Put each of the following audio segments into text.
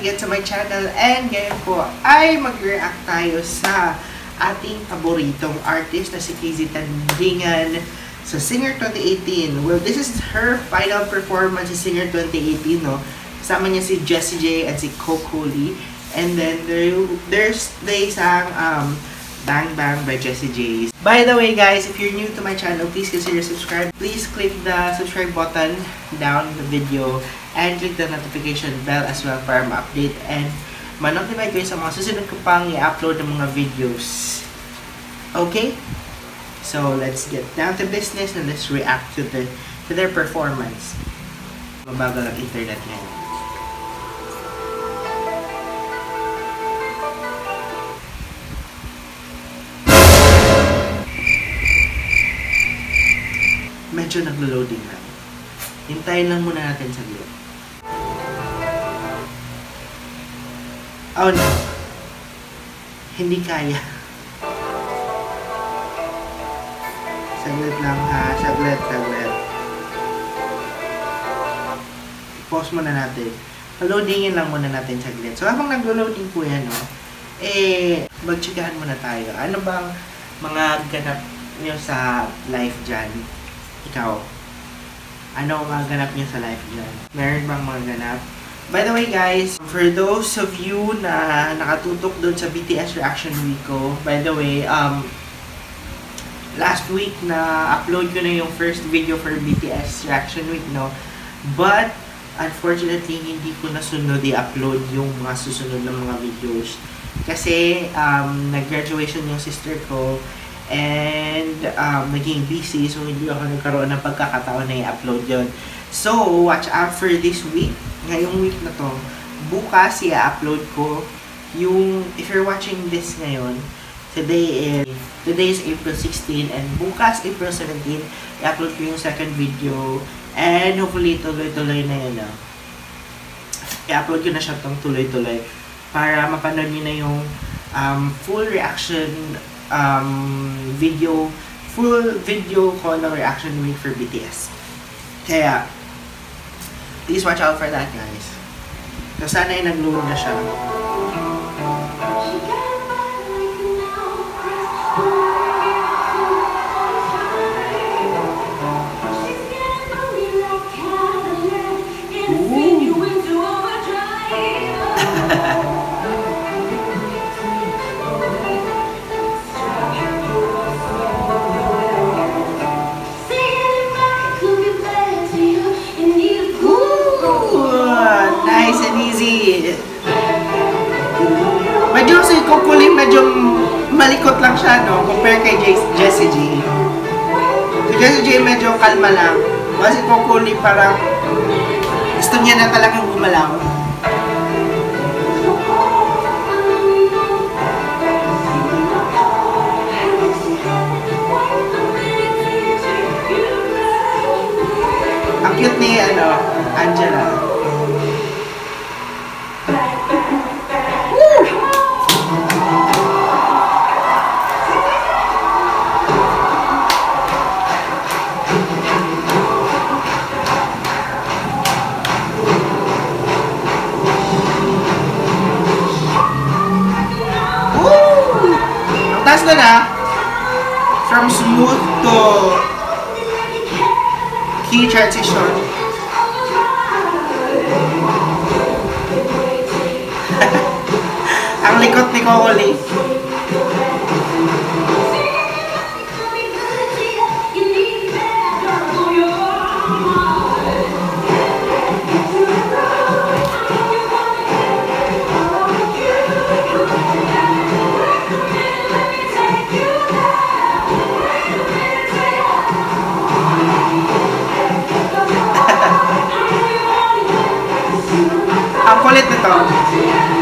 again to my channel and ngayon po ay mag-react tayo sa ating paboritong artist na si KZ Tandingan sa Singer 2018. Well, this is her final performance sa Singer 2018, no? Kasama niya si Jessie J at si Coco Lee. And then there, there's the isang um, Bang Bang by Jessie J. By the way guys, if you're new to my channel, please consider subscribe. Please click the subscribe button down the video and click the notification bell as well para ma-update and ma-notify kayo sa mga susunod ko pang i-upload ng mga videos. Okay? So, let's get down to business and let's react to the to their performance. Mabagal ang internet ngayon. medyo naglo-loading na. Hintayin lang muna natin sa saglit. Oh no. Hindi kaya. Saglit lang ha. Saglit, saglit. Pause muna natin. Loadingin lang muna natin saglit. So habang naglo-loading po yan, no, eh, magchikahan muna tayo. Ano bang mga ganap nyo sa life dyan? Ikaw, ano mga ganap niyo sa life dyan? Meron bang mga ganap? By the way guys, for those of you na nakatutok doon sa BTS Reaction Week ko, by the way, um, last week na upload ko na yung first video for BTS Reaction Week, no? But, unfortunately, hindi ko nasunod i-upload yung mga susunod na mga videos. Kasi, um, nag-graduation yung sister ko, and um, naging busy so hindi ako nagkaroon ng pagkakataon na i-upload yon so watch out for this week ngayong week na to bukas i-upload ko yung if you're watching this ngayon today is today is April 16 and bukas April 17 i-upload ko yung second video and hopefully tuloy-tuloy na yun ah. i-upload ko na siya tong tuloy-tuloy para mapanood niyo na yung um, full reaction um, video, full video ko ng reaction week for BTS. Kaya, please watch out for that, guys. So, sana ay nag-load na siya. Medyo malikot lang siya, no? Compare kay Jessie J. Si Jessie J medyo kalma lang. Kasi Kukulim parang gusto niya na talagang gumalaw. From smooth to key transition. Ang likot ni Coco Lee. Ang kulit nito.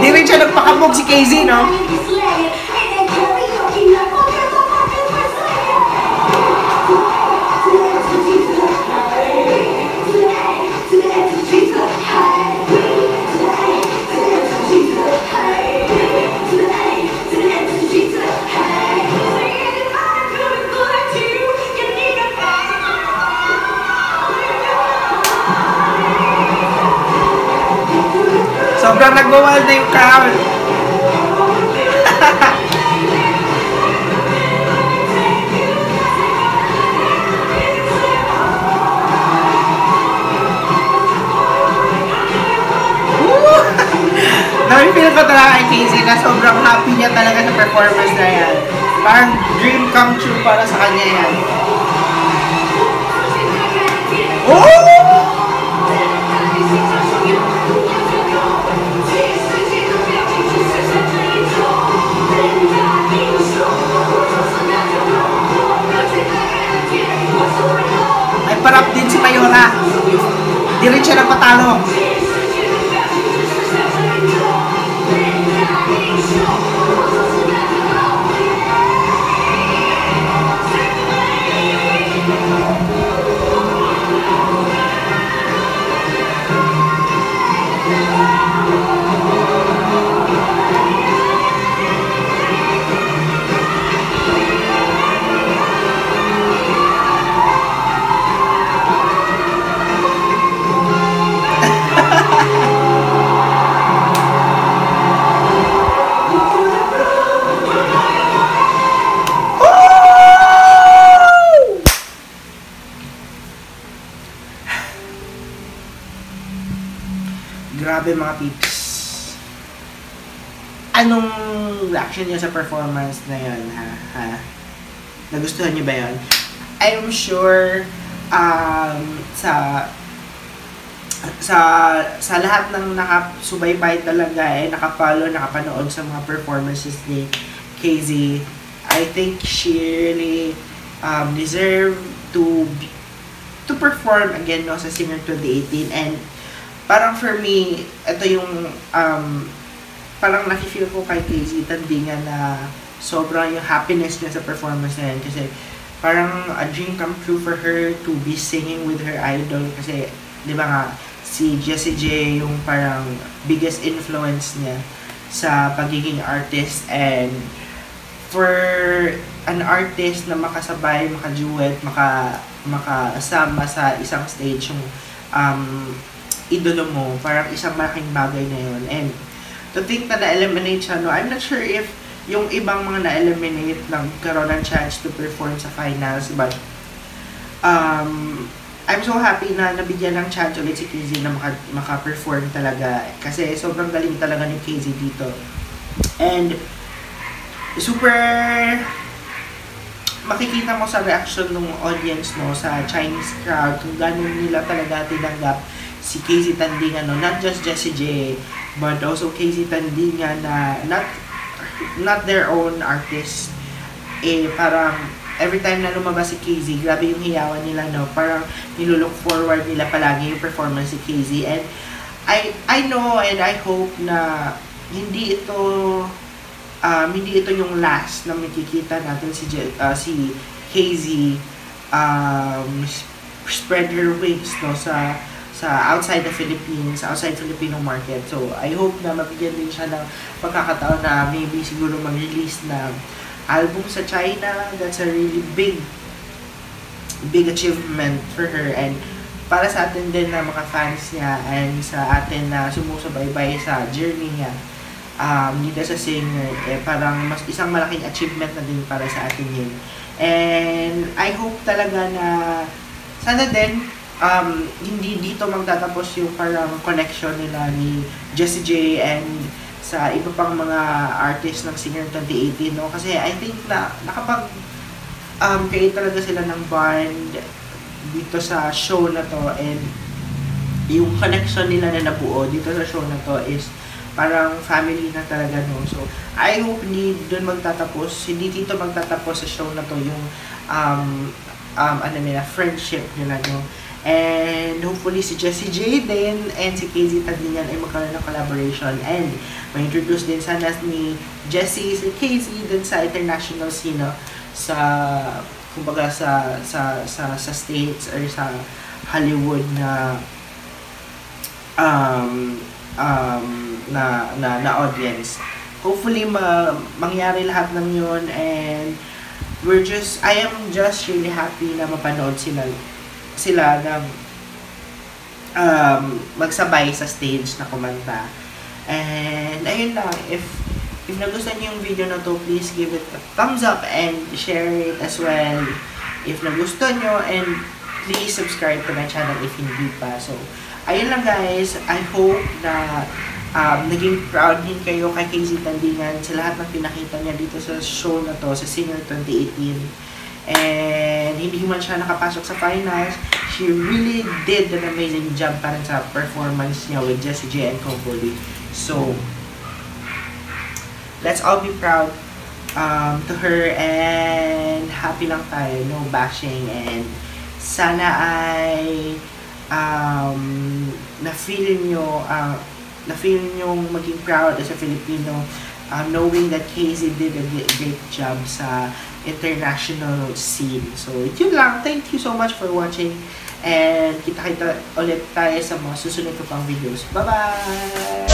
Hindi rin siya nagpakabog si KZ, no? Na yung crowd. Woo! Nami-feel ko talaga kay Casey na sobrang happy niya talaga sa performance na yan. Parang dream come true para sa kanya yan. Oh! Rin Grabe mga peeps. Anong reaction niyo sa performance na yun, ha? ha? Nagustuhan niyo ba yun? I'm sure um, sa sa sa lahat ng nakasubaybay talaga eh, nakapalo, nakapanood sa mga performances ni KZ, I think she really um, deserve to to perform again no sa Singer 2018 and parang for me, ito yung um, parang nakifeel ko kay KZ Tandingan na sobrang yung happiness niya sa performance na yan. Kasi parang a dream come true for her to be singing with her idol. Kasi di ba nga si Jessie J yung parang biggest influence niya sa pagiging artist. And for an artist na makasabay, maka-duet, maka makasama sa isang stage yung um, idolo mo, parang isang malaking bagay na yun. And to think na na-eliminate siya, no, I'm not sure if yung ibang mga na-eliminate lang karoon ng chance to perform sa finals, but um, I'm so happy na nabigyan ng chance ulit si KZ na maka, maka-perform talaga. Kasi sobrang galing talaga ni KZ dito. And super makikita mo sa reaction ng audience no sa Chinese crowd kung gano'n nila talaga tinanggap si Casey Tandingan no not just Jessie J but also Casey Tandingan na not not their own artist. Eh parang every time na lumabas si Casey grabe yung hiyawan nila no? Parang nilulook forward nila palagi yung performance si Casey. And I I know and I hope na hindi ito um, hindi ito yung last na makikita natin si Je- uh, si Hazy um, spread her wings no sa sa outside the Philippines, outside Filipino market. So, I hope na mabigyan din siya ng pagkakataon na maybe siguro mag-release na album sa China. That's a really big big achievement for her and para sa atin din na mga fans niya and sa atin na sumusubaybay sa journey niya um, dito sa singer, eh, parang mas isang malaking achievement na din para sa atin yun. And I hope talaga na sana din um, hindi dito magtatapos yung parang connection nila ni Jessie J and sa iba pang mga artist ng Singer 2018, no? Kasi I think na nakapag um, create talaga sila ng bond dito sa show na to and yung connection nila na nabuo dito sa show na to is parang family na talaga no. So, I hope hindi doon magtatapos, hindi dito magtatapos sa show na to yung um, um, ano nila, friendship nila no. And hopefully si Jessie J din and si KZ Taglinyan ay magkaroon ng collaboration. And ma-introduce din sana ni Jessie si KZ din sa international scene sa kumbaga sa sa sa sa states or sa Hollywood na um um na na, na audience. Hopefully ma mangyari lahat ng 'yun and we're just I am just really happy na mapanood sila sila ng um, magsabay sa stage na kumanta. And ayun lang, if if nagustuhan niyo yung video na to, please give it a thumbs up and share it as well. If nagustuhan niyo and please subscribe to my channel if hindi pa. So, ayun lang guys. I hope na um, naging proud din kayo kay KZ Tandingan sa lahat ng pinakita niya dito sa show na to, sa Singer 2018. And hindi man siya nakapasok sa finals, she really did an amazing job para sa performance niya with Jessie J and Compoli. So, let's all be proud um, to her and happy lang tayo, no bashing and sana ay um, na-feel nyo uh, na-feel nyo maging proud as a Filipino um, knowing that Casey did a great job sa international scene. So, yun lang. Thank you so much for watching. And kita-kita ulit tayo sa mga susunod ko pang videos. Bye-bye!